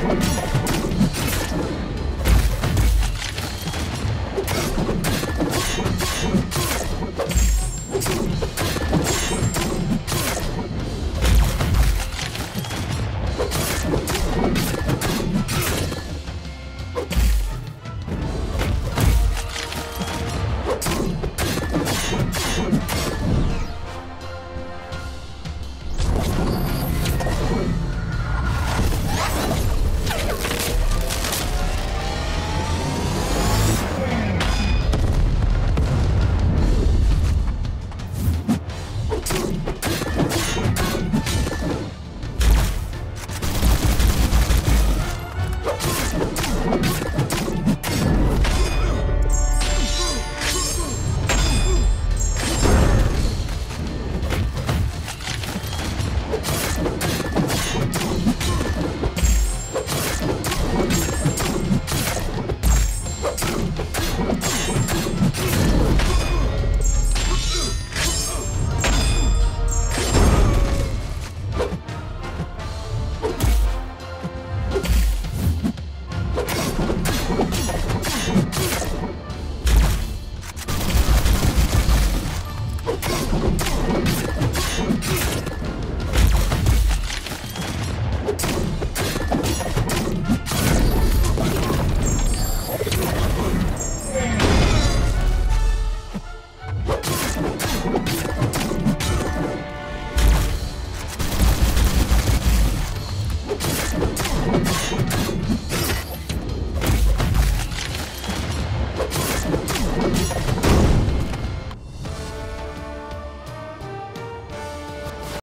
you